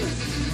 Woo!